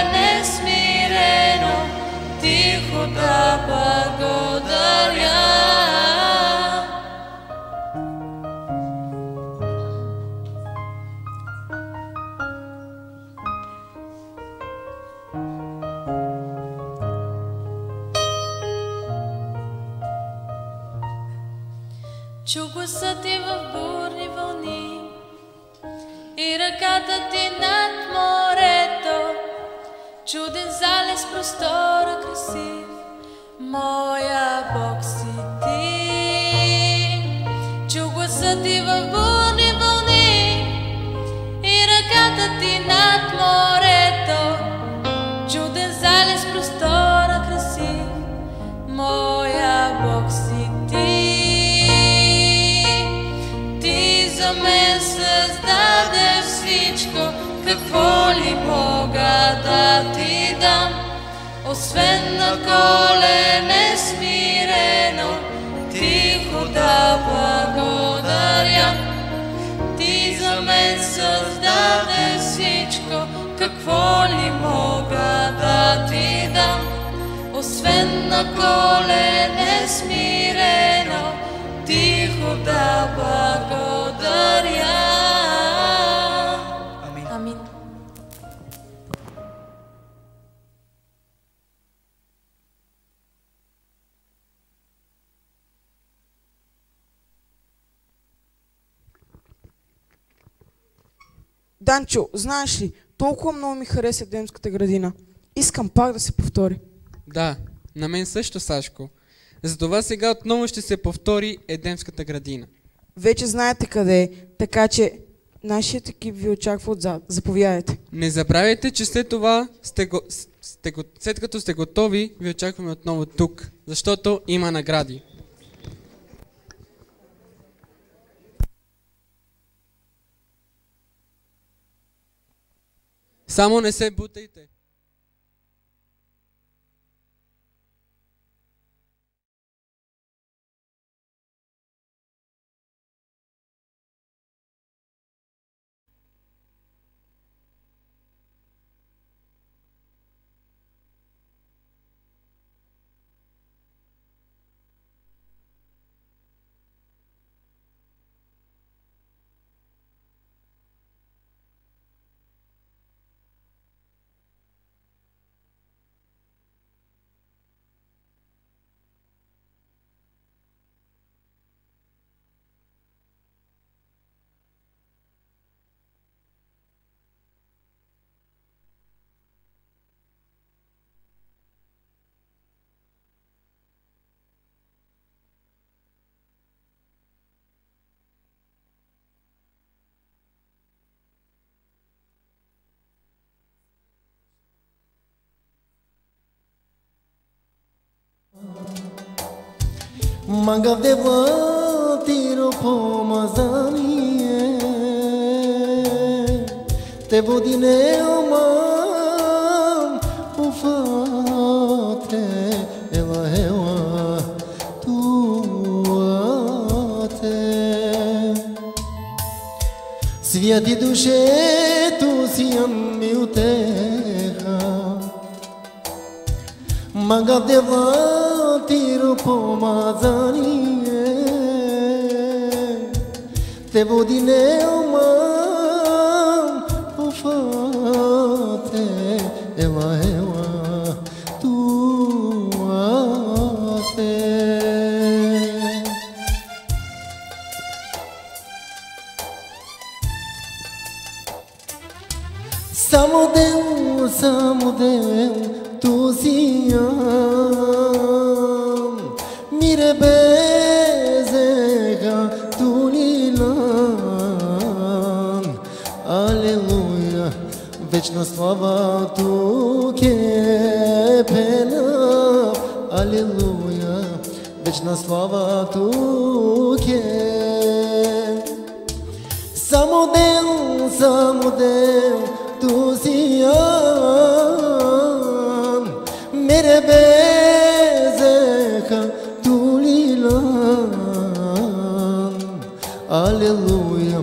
J: pastor agressivo morre. Какво ли мога да ти дам? Освен на колене
A: Данчо, знаеш ли, толкова много ми хареса Демската градина. Искам пак да се повтори.
B: Да, на мен също, Сашко. Затова сега отново ще се повтори Едемската градина.
A: Вече знаете къде е, така че нашият екип ви очаква отзад. Заповядайте.
B: Не забравяйте, че след това, сте го, сте го, след като сте готови, ви очакваме отново тук, защото има награди. Само не се бутайте.
K: Magavdeva tiro pomazanie Te vodine omam ufate Ela ewa tuate Святи душето си ми утеха Мага дева тиро помазание Те води не омам Уфате Ела ела туате Само дел, само дел, tu siam Mire bezeha tu lilan Алелуя, вечна слава тук е пена Алелуя, вечна слава тук е Само дел, само дел, tu siam Mere bezeha Алелуя,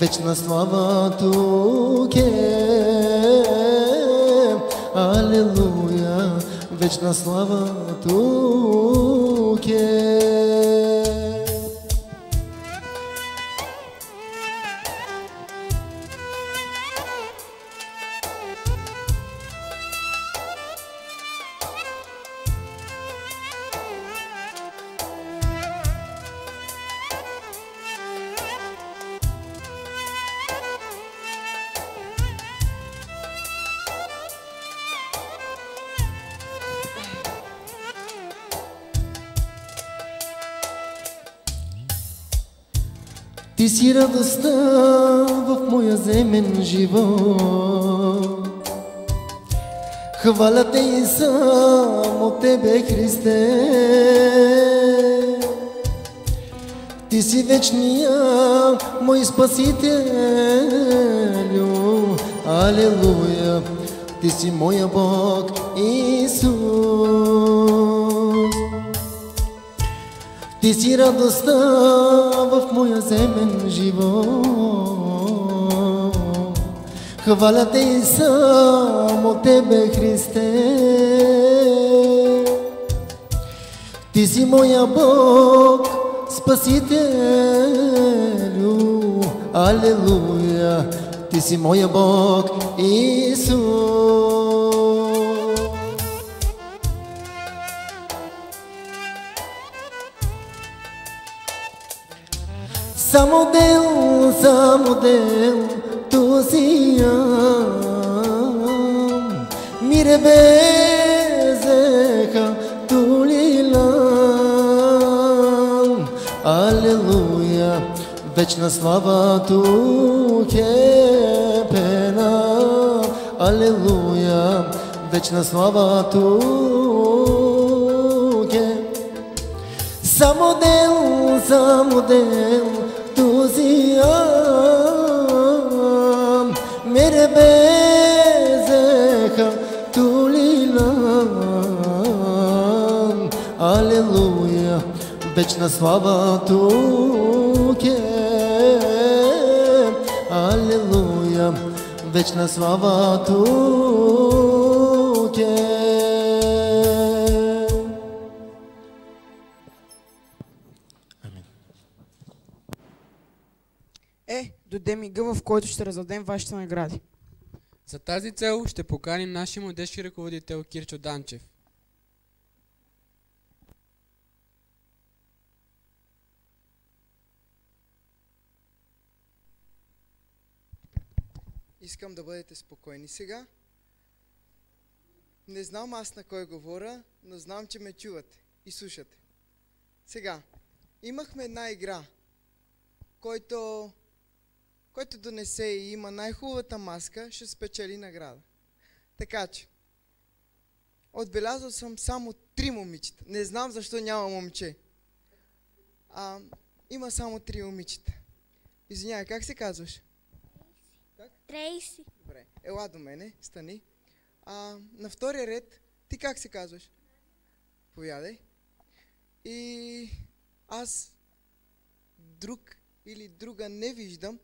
K: вечна слава тук е Алелуя, вечна слава тук Ти си радостта в моя земен живот. Хваля те и само Тебе, Христе. Ти си вечния мой спасителю, Алелуя, Ти си моя Бог Исус. Ти си радостта в моя земен живот. Хваля те и само Тебе, Христе. Ти си моя Бог, Спасителю, Алелуя, Ти си моя Бог, Исус. Само дел, само дел, tu siam Mire bezecha tu lilam Алелуя, вечна слава ту пена Алелуя, вечна слава Алелуя, вечна слава туке Алелуя, вечна слава туке
A: Е, дойде мига, в който ще раздадем вашите награди.
B: За тази цел ще поканим нашия младежки ръководител Кирчо Данчев.
L: Искам да бъдете спокойни сега. Не знам аз на кой говоря, но знам, че ме чувате и слушате. Сега, имахме една игра, който, който донесе и има най-хубавата маска, ще спечели награда. Така че, отбелязал съм само три момичета. Не знам защо няма момче. А, има само три момичета. Извинявай, как се казваш?
M: Трейси.
L: Добре, ела до мене, стани. А, на втория ред, ти как се казваш? Повядай. И аз друг или друга не виждам.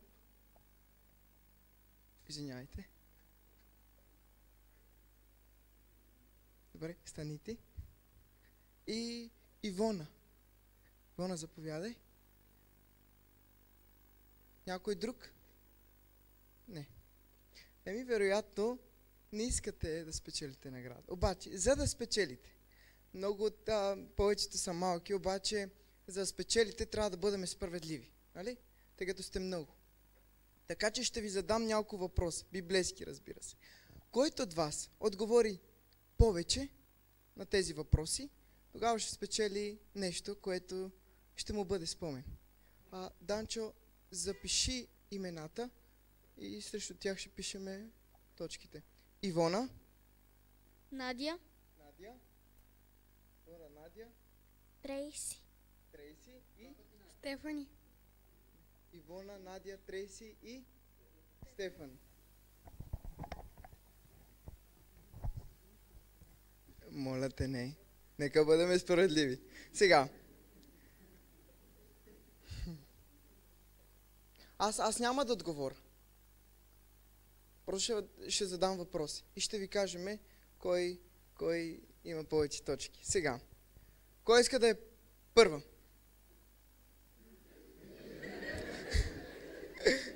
L: Извинявайте. Добре, станите. И Ивона. Ивона, заповядай. Някой друг? Не. Еми, вероятно, не искате да спечелите награда. Обаче, за да спечелите, много от а, повечето са малки, обаче за да спечелите трябва да бъдем справедливи. Нали? Тъй като сте много. Така че ще ви задам няколко въпроса, библейски разбира се. Който от вас отговори повече на тези въпроси, тогава ще спечели нещо, което ще му бъде спомен. А, Данчо, запиши имената и срещу тях ще пишеме точките. Ивона.
M: Надя.
L: Надя. Ивона Надя.
M: Трейси.
L: Трейси и
M: Стефани.
L: Ивона, Надя, Трейси и Стефан. Моля те, не. Нека бъдем справедливи. Сега. Аз, аз няма да отговоря. Просто ще, ще задам въпроси. И ще ви кажем кой, кой има повече точки. Сега. Кой иска да е първа?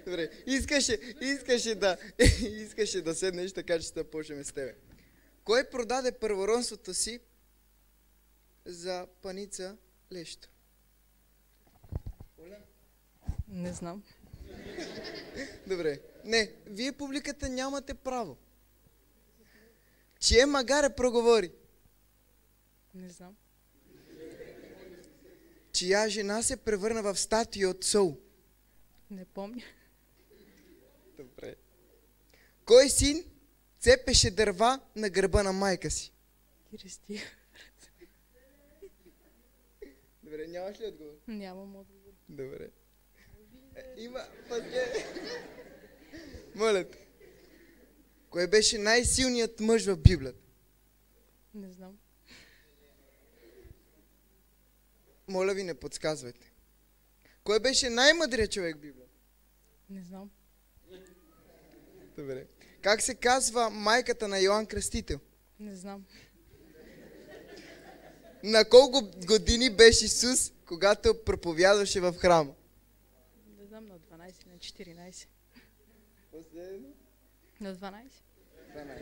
L: Добре, искаше, искаше да, искаше да седнеш, така че ще да почнем с тебе. Кой продаде първоронството си за паница лещо?
N: Не знам.
L: Добре. Не, вие публиката нямате право. Чие магаре проговори?
N: Не знам.
L: Чия жена се превърна в статуя от сол?
N: Не помня.
L: Добре. Кой син цепеше дърва на гърба на майка си?
N: Кристи.
L: Добре, нямаш ли отговор?
N: Нямам отговор.
L: Добре. Е, Има, пъке. Моля те. Кой беше най-силният мъж в Библията?
N: Не знам.
L: Моля ви, не подсказвайте. Кой беше най-мъдрият човек в Библията?
N: Не знам.
L: Добре. Как се казва майката на Йоанн Кръстител?
N: Не знам.
L: На колко години беше Исус, когато проповядваше в храма?
N: Не знам на 12, на 14.
L: Последно.
N: На 12.
L: 12.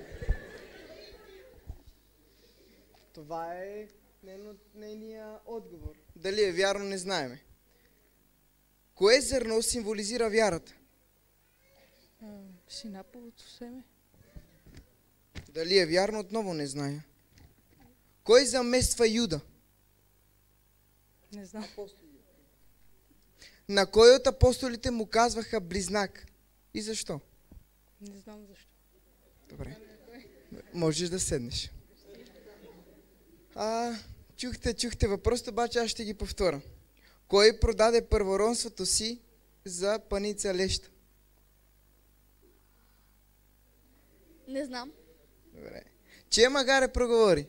L: Това е нейно- нейния отговор. Дали е вярно, не знаеме. Кое зърно символизира вярата?
N: Синаповото семе.
L: Дали е вярно, отново не зная. Кой замества Юда?
N: Не знам.
L: На кой от апостолите му казваха близнак? И защо?
N: Не знам защо.
L: Добре. Можеш да седнеш. А, чухте, чухте въпросите, обаче аз ще ги повторя. Кой продаде първоронството си за паница леща?
M: Не знам.
L: Добре. Чия магаре проговори?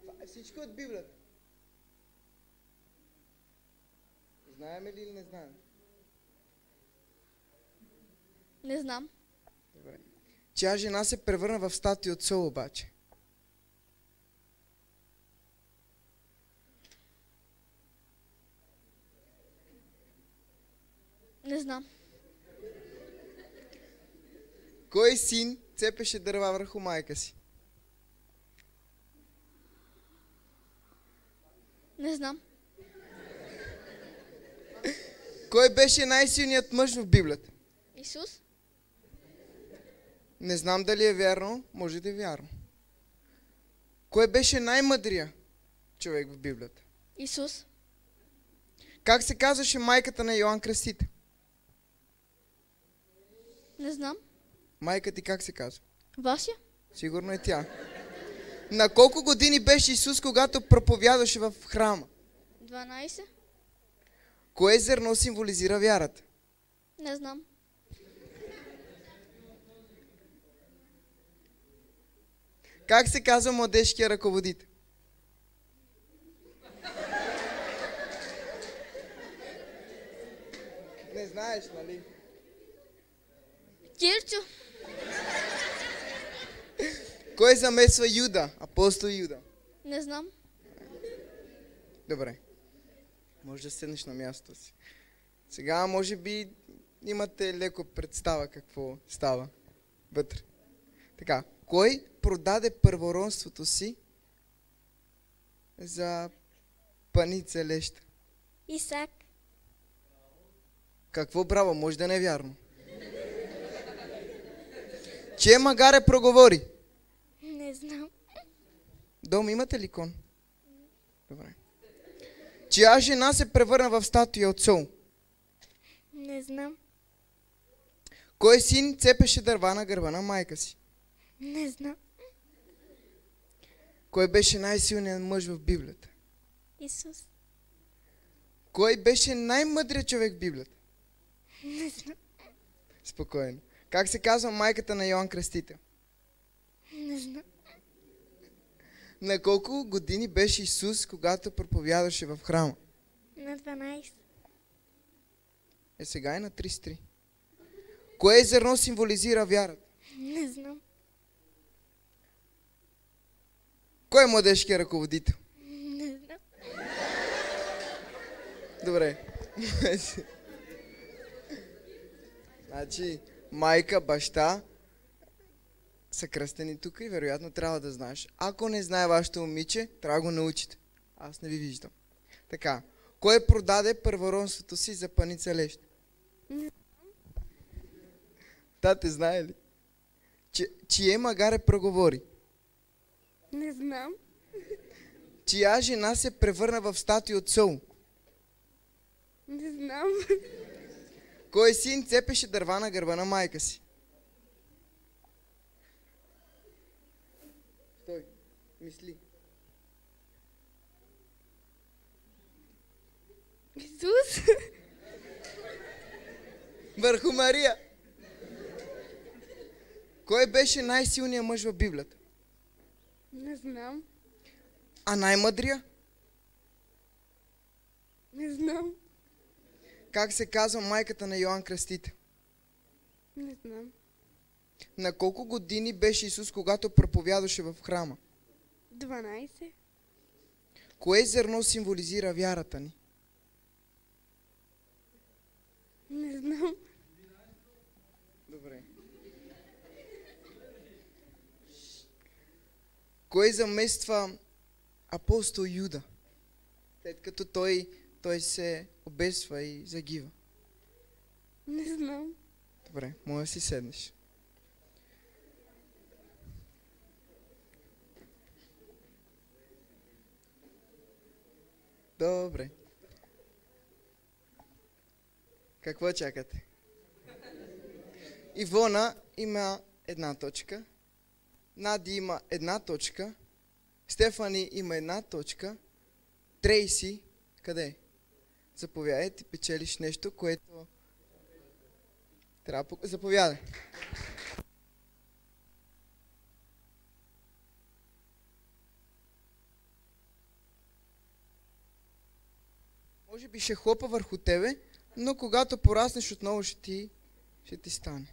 L: Това е всичко от Библията. Знаем ли или не знаем?
M: Не знам.
L: Добре. Чия жена се превърна в статуя от сол обаче?
M: Не знам.
L: Кой син цепеше дърва върху майка си?
M: Не знам.
L: Кой беше най-силният мъж в Библията?
M: Исус?
L: Не знам дали е вярно, може да е вярно. Кой беше най-мъдрия човек в Библията?
M: Исус?
L: Как се казваше майката на Йоанн Кръстител?
M: Не знам.
L: Майка ти как се казва?
M: Вася?
L: Сигурно е тя. На колко години беше Исус, когато проповядваше в храма?
M: 12?
L: Кое зърно символизира вярата?
M: Не знам.
L: Как се казва младежкия ръководител? Не знаеш, нали?
M: Кирчо?
L: Кой замесва Юда? Апостол Юда.
M: Не знам.
L: Добре. Може да седнеш на мястото си. Сега, може би, имате леко представа какво става вътре. Така, кой продаде първоронството си за паница леща?
M: Исак?
L: Какво браво? Може да не е вярно. Че магаре проговори?
M: Не знам.
L: Дом имате ли кон? Добре. Чия жена се превърна в статуя от сол?
M: Не знам.
L: Кой син цепеше дърва на гърба на майка си?
M: Не знам.
L: Кой беше най-силният мъж в Библията?
M: Исус?
L: Кой беше най-мъдрият човек в Библията?
M: Не знам.
L: Спокойно. Как се казва майката на Йоанн Кръстител?
M: Не знам.
L: На колко години беше Исус, когато проповядваше в храма?
M: На 12.
L: Е, сега е на 33. Кое зърно символизира вярата?
M: Не знам.
L: Кой е младежкият ръководител?
M: Не знам.
L: Добре. значи, майка, баща са кръстени тук и вероятно трябва да знаеш. Ако не знае вашето момиче, трябва да го научите. Аз не ви виждам. Така, кой продаде първоронството си за паница лещ? Тате, знае ли? Че, чие магаре проговори?
M: Не знам.
L: Чия жена се превърна в статуя от сол?
M: Не знам.
L: Кой син цепеше дърва на гърба на майка си? Стой, мисли.
M: Исус?
L: Върху Мария. Кой беше най-силният мъж в Библията?
M: Не знам.
L: А най-мъдрия?
M: Не знам.
L: Как се казва майката на Йоанн Кръстител?
M: Не знам.
L: На колко години беше Исус, когато проповядваше в храма?
M: 12.
L: Кое зърно символизира вярата ни?
M: Не знам.
L: Добре. Кой замества апостол Юда? След като той, той се обесва и загива.
M: Не знам.
L: Добре, може да си седнеш. Добре. Какво чакате? Ивона има една точка. Нади има една точка. Стефани има една точка. Трейси, къде? е? Заповядай, ти печелиш нещо, което трябва Заповядай. Може би ще хлопа върху тебе, но когато пораснеш отново ще ти, ще ти стане.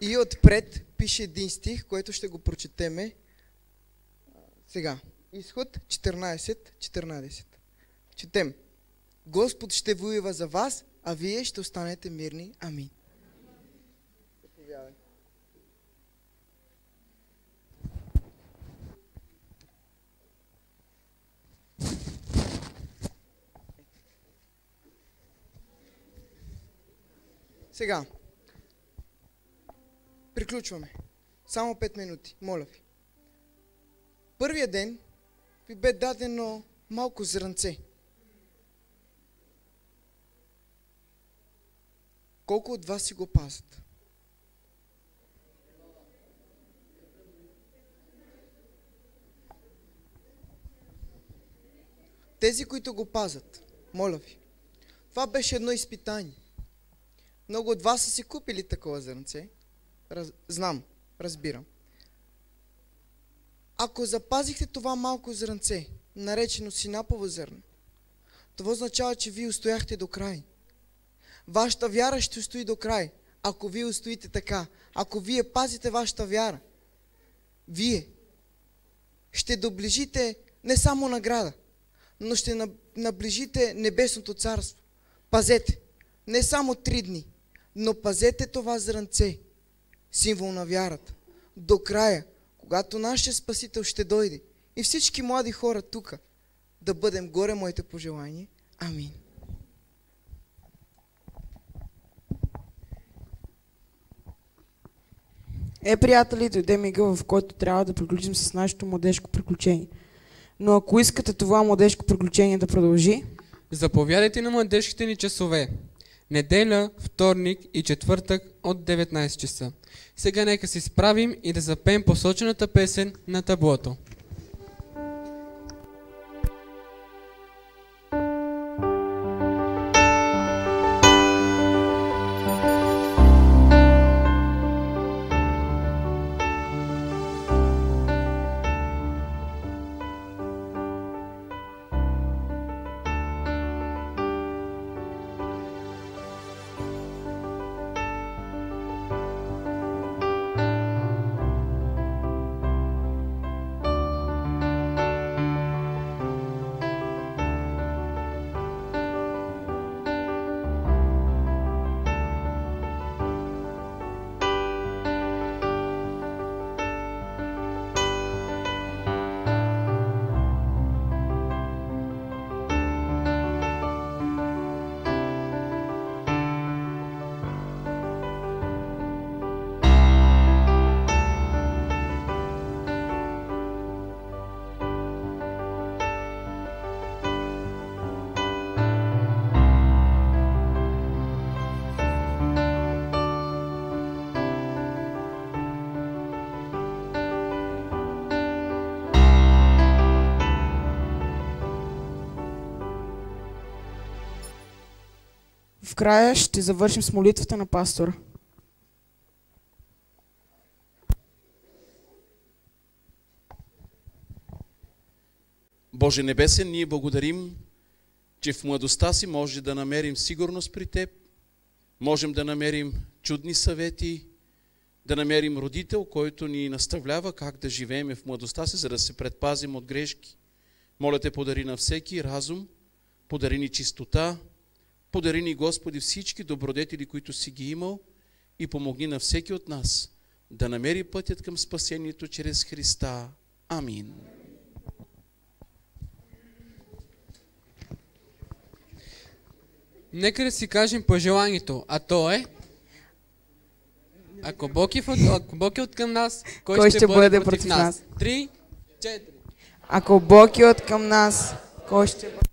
L: И отпред пише един стих, който ще го прочетеме сега. Изход 14, 14. Четем. Господ ще воюва за вас, а вие ще останете мирни. Амин. Сега. Приключваме. Само 5 минути, моля ви. Първия ден ви бе дадено малко зранце. Колко от вас си го пазят? Тези, които го пазят, моля ви. Това беше едно изпитание. Много от вас са си купили такова зърнце. Раз... Знам, разбирам. Ако запазихте това малко зрънце, наречено синапово зърно, това означава, че вие устояхте до край. Вашата вяра ще устои до край, ако вие устоите така. Ако вие пазите вашата вяра, вие ще доближите не само награда, но ще наб- наближите небесното царство. Пазете. Не само три дни, но пазете това зранце, символ на вярата. До края, когато нашия Спасител ще дойде и всички млади хора тук, да бъдем горе моите пожелания. Амин.
A: Е, приятели, дойде мига, в който трябва да приключим с нашето младежко приключение. Но ако искате това младежко приключение да продължи,
B: Заповядайте на младежките ни часове. Неделя, вторник и четвъртък от 19 часа. Сега нека се справим и да запеем посочената песен на таблото.
A: Края ще завършим с молитвата на пастора.
I: Боже Небесен, ние благодарим, че в младостта си може да намерим сигурност при Теб, можем да намерим чудни съвети, да намерим родител, който ни наставлява как да живеем в младостта си, за да се предпазим от грешки. Моля Те, подари на всеки разум, подари ни чистота, подари ни, Господи, всички добродетели, които си ги имал и помогни на всеки от нас да намери пътят към спасението чрез Христа. Амин.
B: Нека да си кажем пожеланието, а то е ако Бог е, от, ако Бог е от към нас, кой,
A: Кой
B: ще,
A: ще
B: бъде,
A: бъде
B: против
A: против
B: нас?
A: нас?
B: Три, четири.
A: Ако Бог е от към нас, кой ще бъде?